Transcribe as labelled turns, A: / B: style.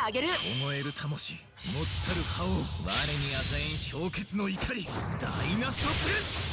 A: あげる。
B: 凍える魂持ちたる覇王我に与えん氷結の怒りダイナソプレス